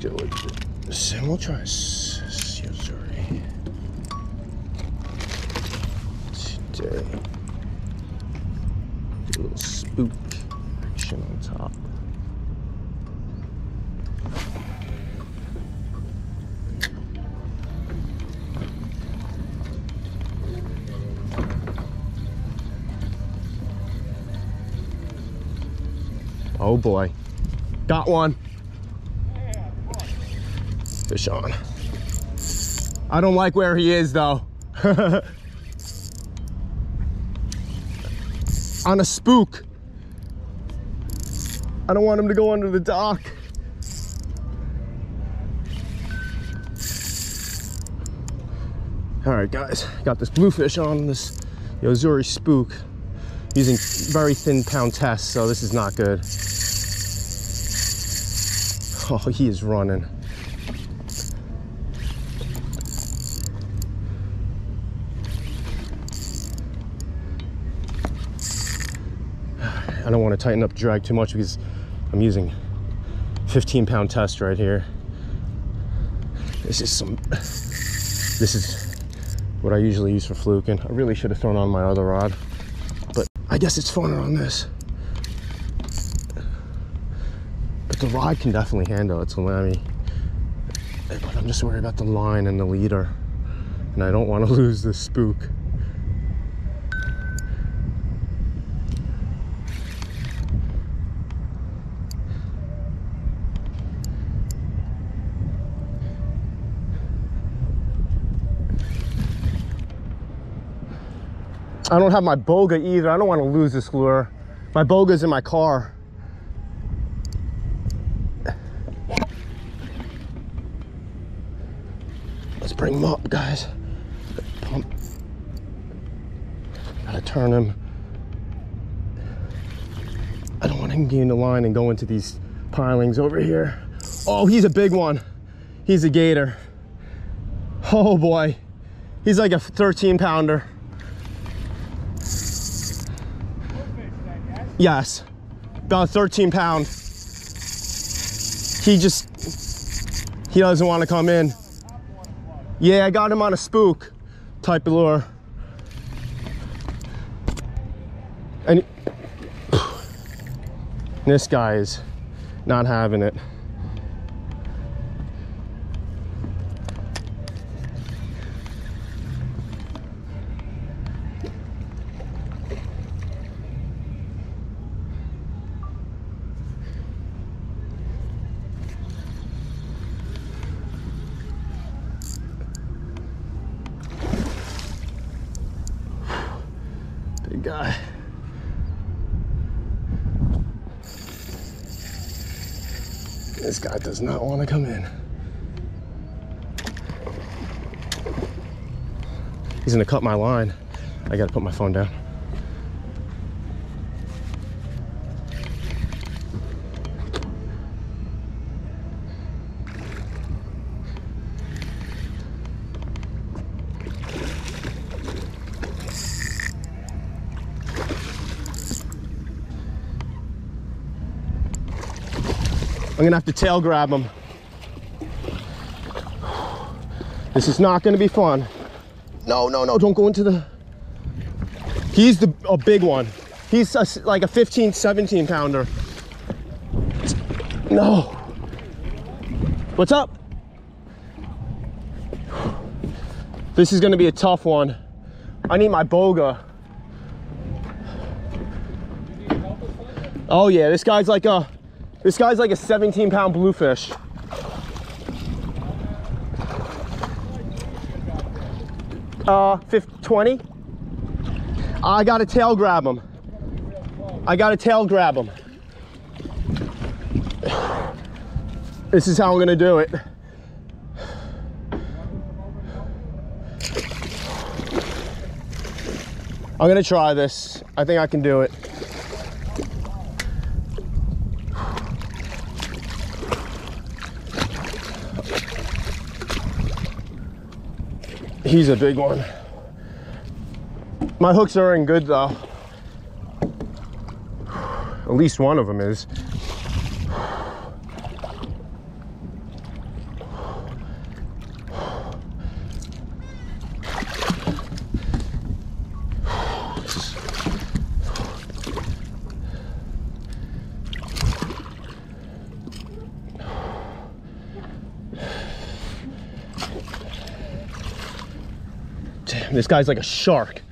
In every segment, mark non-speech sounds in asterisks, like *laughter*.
Let's with this. And we'll try Yo-Zuri today. a little spook action on top. Oh boy. Got one. Fish on. I don't like where he is though. *laughs* on a spook. I don't want him to go under the dock. All right, guys, got this bluefish on this Yo-Zuri spook using very thin pound test, so this is not good. Oh, he is running. I don't want to tighten up drag too much because I'm using 15 pound test right here. This is some, this is what I usually use for fluking. I really should have thrown on my other rod, but I guess it's funner on this. But the rod can definitely handle it, so let me, but I'm just worried about the line and the leader, and I don't want to *laughs* lose this spook. I don't have my boga either. I don't want to lose this lure. My boga's in my car. Let's bring him up, guys. Pump. Gotta turn him. I don't want him getting the line and go into these pilings over here. Oh, he's a big one. He's a gator. Oh boy. He's like a 13 pounder. Yes, about 13 pound. He just, he doesn't want to come in. Yeah, I got him on a spook type of lure. And *sighs* this guy is not having it. Big. This guy does not want to come in. He's gonna cut my line. I gotta put my phone down. I'm gonna have to tail grab him. This is not gonna be fun. No, no, no, don't go into the... He's the a big one. He's a, like a 15, 17 pounder. No. What's up? This is gonna be a tough one. I need my boga. Oh yeah, this guy's like a this guy's like a 17 pound bluefish. Uh, 50, 20. I got to tail grab him. I got to tail grab him. This is how I'm gonna do it. I'm gonna try this. I think I can do it. He's a big one. My hooks are in good though. At least one of them is. This guy's like a shark.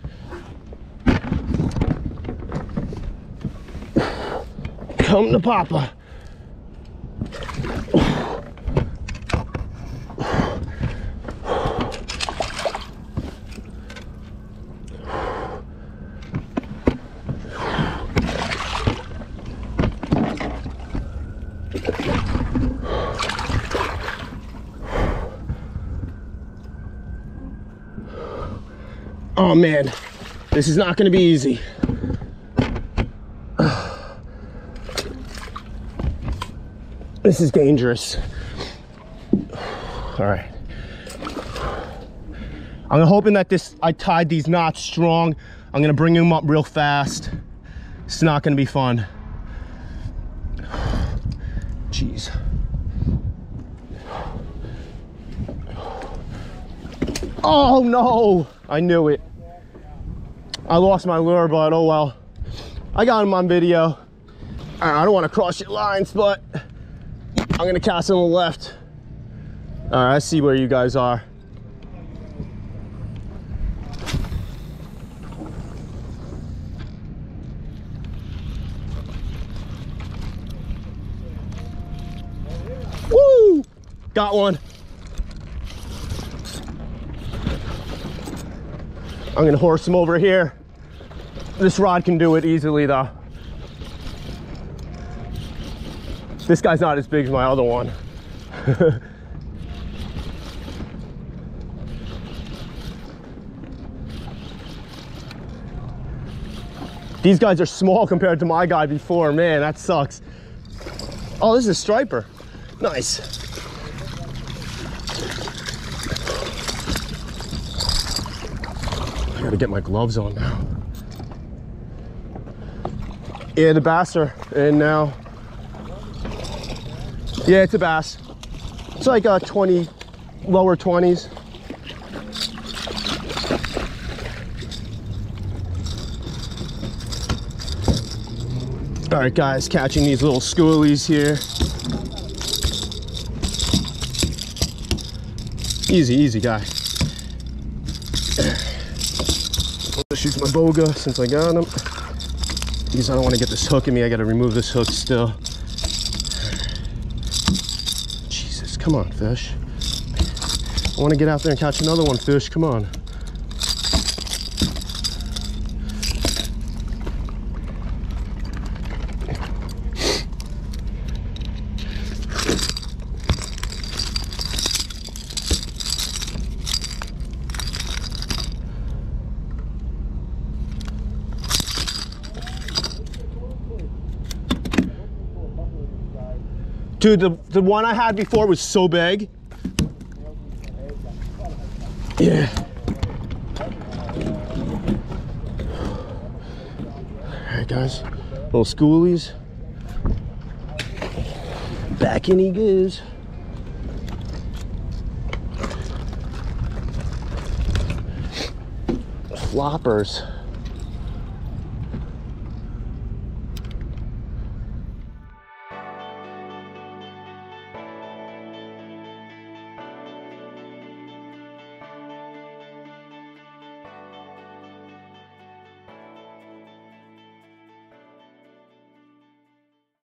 Come to Papa. Oh man, this is not gonna be easy. *sighs* This is dangerous. All right. I'm hoping that this, I tied these knots strong. I'm gonna bring them up real fast. It's not gonna be fun. *sighs* Jeez. Oh no, I knew it. I lost my lure, but oh well. I got him on video. I don't want to cross your lines, but I'm gonna cast on the left. All right, I see where you guys are. Woo! Got one. I'm gonna horse him over here. This rod can do it easily though. This guy's not as big as my other one. *laughs* These guys are small compared to my guy before. Man, that sucks. Oh, this is a striper. Nice. Gotta get my gloves on now. Yeah, the bass are in now. Yeah, it's a bass. It's like a 20, lower 20s. All right, guys, catching these little schoolies here. Easy, easy guy. Let's use my boga since I got him. Because I don't want to get this hook in me. I got to remove this hook still. Jesus, come on, fish. I want to get out there and catch another one, fish. Come on. Dude, the, the one I had before was so big. Yeah. All right, guys. Little schoolies. Back in he goes. Floppers.